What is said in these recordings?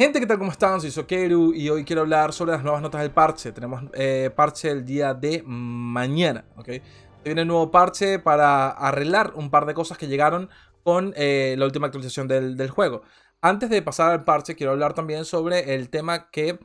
Gente, ¿qué tal? ¿Cómo están? Soy Sokeru y hoy quiero hablar sobre las nuevas notas del parche. Tenemos eh, parche el día de mañana, ¿ok? Viene un nuevo parche para arreglar un par de cosas que llegaron con eh, la última actualización del, juego. Antes de pasar al parche, quiero hablar también sobre el tema que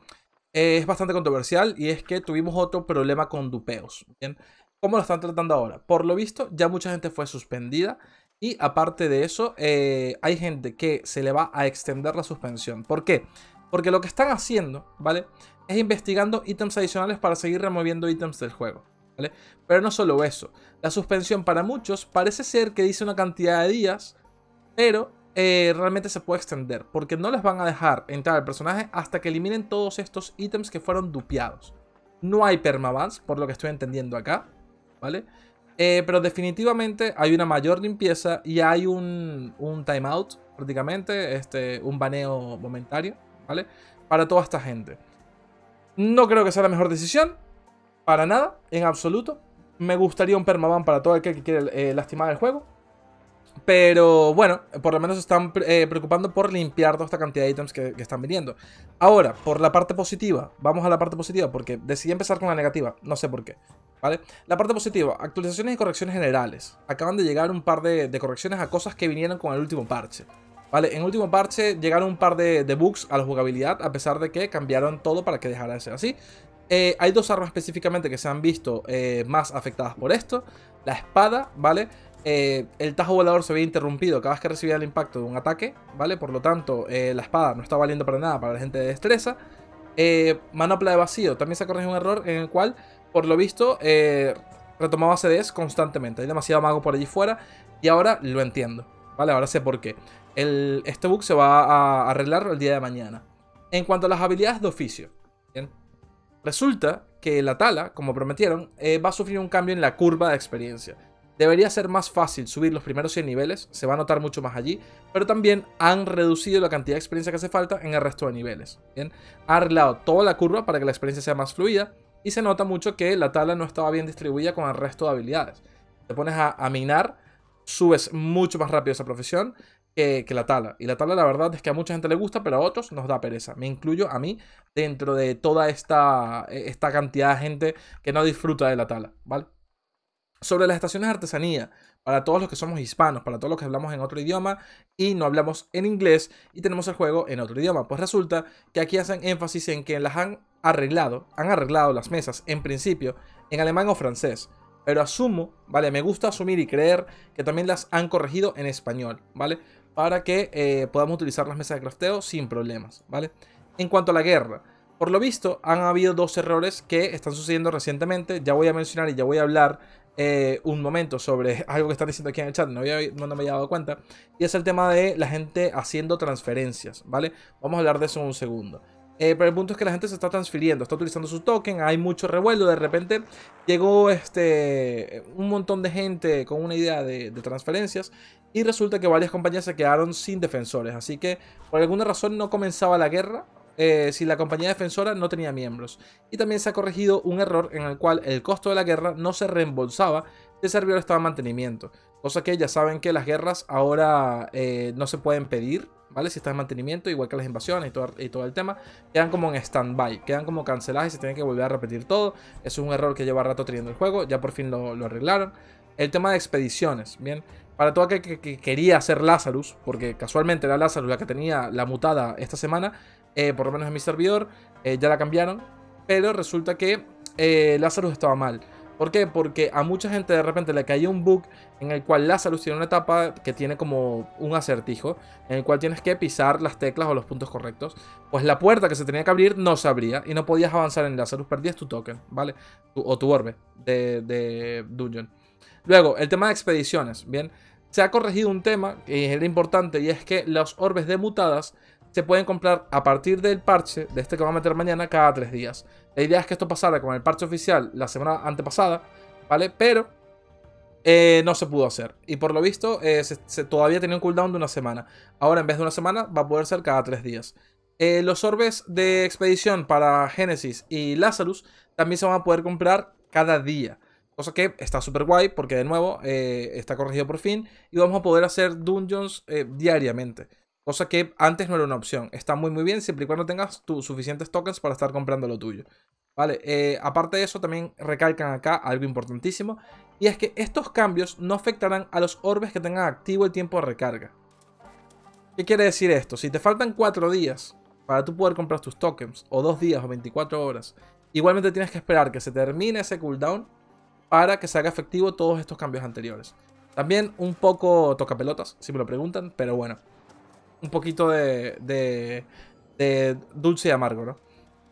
eh, es bastante controversial y es que tuvimos otro problema con dupeos, ¿bien? ¿Cómo lo están tratando ahora? Por lo visto, ya mucha gente fue suspendida y aparte de eso, eh, hay gente que se le va a extender la suspensión. ¿Por qué? Porque lo que están haciendo, ¿vale? Es investigando ítems adicionales para seguir removiendo ítems del juego. ¿Vale? Pero no solo eso. La suspensión para muchos parece ser que dice una cantidad de días, pero eh, realmente se puede extender. Porque no les van a dejar entrar al personaje hasta que eliminen todos estos ítems que fueron dupeados. No hay permabans, por lo que estoy entendiendo acá. ¿Vale? Eh, pero definitivamente hay una mayor limpieza y hay un, un timeout, prácticamente, este, un baneo momentario, ¿vale? Para toda esta gente. No creo que sea la mejor decisión, para nada, en absoluto. Me gustaría un permaban para todo aquel que quiere eh, lastimar el juego. Pero bueno, por lo menos están eh, preocupando por limpiar toda esta cantidad de ítems que, están viniendo. Ahora, por la parte positiva, vamos a la parte positiva porque decidí empezar con la negativa, no sé por qué. La parte positiva, actualizaciones y correcciones generales. Acaban de llegar un par de, correcciones a cosas que vinieron con el último parche. ¿Vale? En el último parche llegaron un par de, bugs a la jugabilidad, a pesar de que cambiaron todo para que dejara de ser así. Eh, hay dos armas específicamente que se han visto eh, más afectadas por esto. La espada, ¿vale? Eh, el tajo volador se había interrumpido cada vez que recibía el impacto de un ataque, ¿vale? Por lo tanto, la espada no está valiendo para nada para la gente de destreza. manopla de vacío, también se corregido un error en el cual por lo visto, eh, retomaba CDs constantemente. Hay demasiado mago por allí fuera y ahora lo entiendo. ¿Vale? Ahora sé por qué. El, este bug se va a arreglar el día de mañana. En cuanto a las habilidades de oficio, resulta que la tala, como prometieron, eh, va a sufrir un cambio en la curva de experiencia. Debería ser más fácil subir los primeros 100 niveles, se va a notar mucho más allí, pero también han reducido la cantidad de experiencia que hace falta en el resto de niveles. ¿bien? Ha arreglado toda la curva para que la experiencia sea más fluida y se nota mucho que la tala no estaba bien distribuida con el resto de habilidades. Te pones a, minar, subes mucho más rápido esa profesión que, la tala. Y la tala la verdad es que a mucha gente le gusta, pero a otros nos da pereza. Me incluyo a mí dentro de toda esta, esta cantidad de gente que no disfruta de la tala, ¿vale? Sobre las estaciones de artesanía, para todos los que somos hispanos, para todos los que hablamos en otro idioma y no hablamos en inglés y tenemos el juego en otro idioma. Pues resulta que aquí hacen énfasis en que las han arreglado, han arreglado las mesas en principio en alemán o francés. Pero asumo, ¿vale? Me gusta asumir y creer que también las han corregido en español, ¿vale? Para que eh, podamos utilizar las mesas de crafteo sin problemas, ¿vale? En cuanto a la guerra, por lo visto han habido dos errores que están sucediendo recientemente. Ya voy a mencionar y ya voy a hablar eh, un momento sobre algo que están diciendo aquí en el chat, no, había, no, me había dado cuenta. Y es el tema de la gente haciendo transferencias, ¿vale? Vamos a hablar de eso en un segundo. Eh, pero el punto es que la gente se está transfiriendo, está utilizando su token, hay mucho revuelo. De repente llegó este, un montón de gente con una idea de, transferencias y resulta que varias compañías se quedaron sin defensores. Así que por alguna razón no comenzaba la guerra eh, si la compañía defensora no tenía miembros. Y también se ha corregido un error en el cual el costo de la guerra no se reembolsaba si el servidor estaba en mantenimiento. Cosa que ya saben que las guerras ahora eh, no se pueden pedir ¿vale? Si está en mantenimiento, igual que las invasiones y todo, el tema, quedan como en stand-by, quedan como canceladas y se tiene que volver a repetir todo. Es un error que lleva rato teniendo el juego, ya por fin lo, arreglaron. El tema de expediciones, bien. Para todo aquel que, quería hacer Lazarus, porque casualmente era Lazarus la que tenía la mutada esta semana, eh, por lo menos en mi servidor, eh, ya la cambiaron. Pero resulta que eh, Lazarus estaba mal. ¿Por qué? Porque a mucha gente de repente le cayó un bug en el cual Lazarus tiene una etapa que tiene como un acertijo, en el cual tienes que pisar las teclas o los puntos correctos. Pues la puerta que se tenía que abrir no se abría y no podías avanzar en Lazarus, perdías tu token, ¿vale? o tu orbe de, Dungeon. Luego, el tema de expediciones, ¿bien? Se ha corregido un tema que era importante y es que los orbes de mutadas se pueden comprar a partir del parche de este que vamos a meter mañana cada tres días. La idea es que esto pasara con el parche oficial la semana antepasada, ¿vale? Pero eh, no se pudo hacer. Y por lo visto, eh, se, todavía tenía un cooldown de una semana. Ahora, en vez de una semana, va a poder ser cada tres días. Eh, los orbes de expedición para Genesis y Lazarus también se van a poder comprar cada día. Cosa que está súper guay porque de nuevo está corregido por fin y vamos a poder hacer dungeons diariamente. Cosa que antes no era una opción. Está muy muy bien siempre y cuando tengas tus suficientes tokens para estar comprando lo tuyo. Vale, eh, aparte de eso también recalcan acá algo importantísimo. Y es que estos cambios no afectarán a los orbes que tengan activo el tiempo de recarga. ¿Qué quiere decir esto? Si te faltan 4 días para tú poder comprar tus tokens, o 2 días o 24 horas, igualmente tienes que esperar que se termine ese cooldown para que se haga efectivo todos estos cambios anteriores. También un poco toca pelotas, si me lo preguntan, pero bueno. Un poquito de, dulce y amargo, ¿no?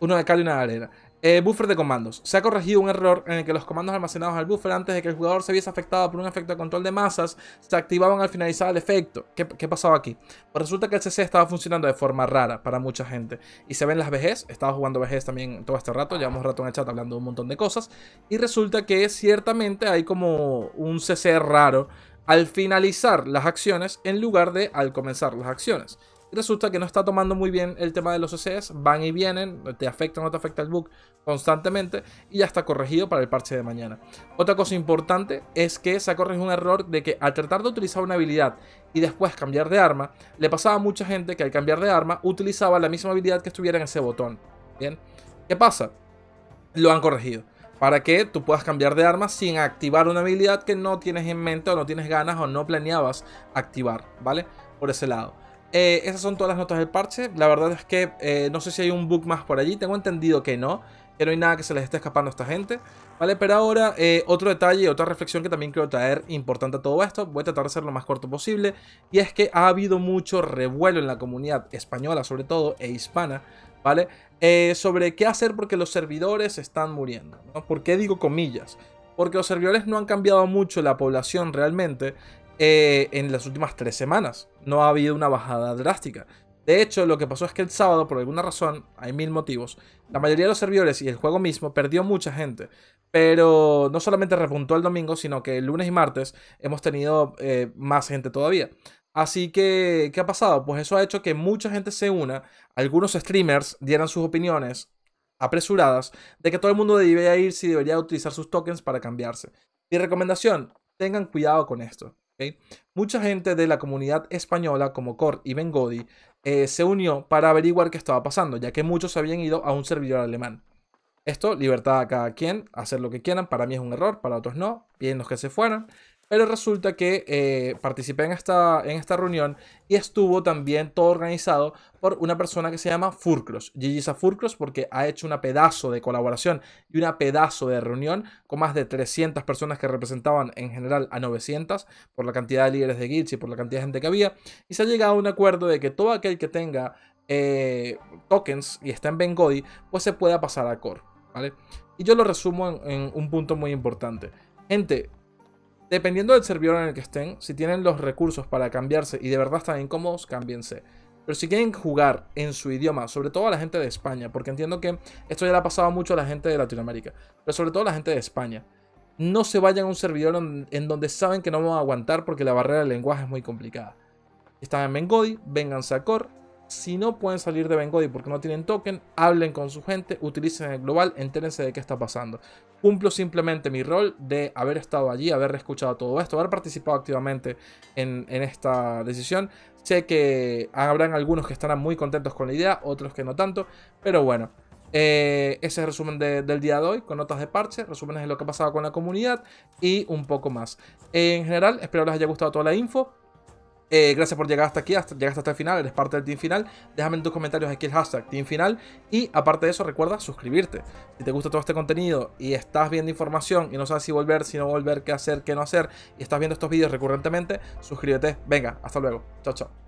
Uno de cal y una de. Eh, buffer de comandos. Se ha corregido un error en el que los comandos almacenados al buffer antes de que el jugador se viese afectado por un efecto de control de masas se activaban al finalizar el efecto. ¿Qué, pasaba aquí? Pues resulta que el CC estaba funcionando de forma rara para mucha gente. Y se ven las vejez. Estaba jugando vejez también todo este rato. Llevamos rato en el chat hablando de un montón de cosas. Y resulta que ciertamente hay como un CC raro al finalizar las acciones en lugar de al comenzar las acciones resulta que no está tomando muy bien el tema de los CCs, van y vienen, te afecta o no te afecta el bug constantemente y ya está corregido para el parche de mañana. Otra cosa importante es que se ha corregido un error de que al tratar de utilizar una habilidad y después cambiar de arma, le pasaba a mucha gente que al cambiar de arma utilizaba la misma habilidad que estuviera en ese botón. Bien, ¿qué pasa? Lo han corregido para que tú puedas cambiar de arma sin activar una habilidad que no tienes en mente o no tienes ganas o no planeabas activar, ¿vale? Por ese lado. Eh, esas son todas las notas del parche. La verdad es que eh, no sé si hay un bug más por allí. Tengo entendido que no. Que no hay nada que se les esté escapando a esta gente. ¿Vale? Pero ahora, eh, otro detalle, otra reflexión que también quiero traer importante a todo esto. Voy a tratar de ser lo más corto posible. Y es que ha habido mucho revuelo en la comunidad española, sobre todo, e hispana. ¿Vale? sobre qué hacer porque los servidores están muriendo. ¿Por qué digo comillas? Porque los servidores no han cambiado mucho la población realmente. Eh, en las últimas tres semanas. No ha habido una bajada drástica. De hecho, lo que pasó es que el sábado, por alguna razón, hay mil motivos, la mayoría de los servidores y el juego mismo perdió mucha gente. Pero no solamente repuntó el domingo, sino que el lunes y martes hemos tenido eh, más gente todavía. Así que, ¿qué ha pasado? Pues eso ha hecho que mucha gente se una, algunos streamers dieran sus opiniones apresuradas de que todo el mundo debería ir si debería utilizar sus tokens para cambiarse. Mi recomendación, tengan cuidado con esto. Mucha gente de la comunidad española, como Cor y Bengodi, eh, se unió para averiguar qué estaba pasando, ya que muchos habían ido a un servidor alemán. Esto, libertad a cada quien, hacer lo que quieran, para mí es un error, para otros no, bien los que se fueran. Pero resulta que eh, participé en esta, en esta reunión y estuvo también todo organizado por una persona que se llama Furcros. Gigi Furcros porque ha hecho una pedazo de colaboración y una pedazo de reunión con más de 300 personas que representaban en general a 900 por la cantidad de líderes de guilds y por la cantidad de gente que había. Y se ha llegado a un acuerdo de que todo aquel que tenga eh, tokens y está en Bengodi, pues se pueda pasar a Core. ¿vale? Y yo lo resumo en un punto muy importante. Gente, Dependiendo del servidor en el que estén, si tienen los recursos para cambiarse y de verdad están incómodos, cámbiense. Pero si quieren jugar en su idioma, sobre todo a la gente de España, porque entiendo que esto ya le ha pasado mucho a la gente de Latinoamérica, pero sobre todo a la gente de España, no se vayan a un servidor en donde saben que no van a aguantar porque la barrera del lenguaje es muy complicada. Están en Mengodi, vénganse a Core, si no pueden salir de Bengodi porque no tienen token, hablen con su gente, utilicen el global, entérense de qué está pasando. Cumplo simplemente mi rol de haber estado allí, haber escuchado todo esto, haber participado activamente en, esta decisión. Sé que habrán algunos que estarán muy contentos con la idea, otros que no tanto, pero bueno. Eh, ese es el resumen del día de hoy, con notas de parche, resúmenes de lo que ha pasado con la comunidad y un poco más. En general, espero les haya gustado toda la info. Eh, gracias por llegar hasta aquí, hasta, llegaste hasta el final, eres parte del Team Final. Déjame en tus comentarios aquí el hashtag Team Final. Y aparte de eso, recuerda suscribirte. Si te gusta todo este contenido y estás viendo información y no sabes si volver, si no volver, qué hacer, qué no hacer, y estás viendo estos vídeos recurrentemente, suscríbete. Venga, hasta luego. Chao, chao.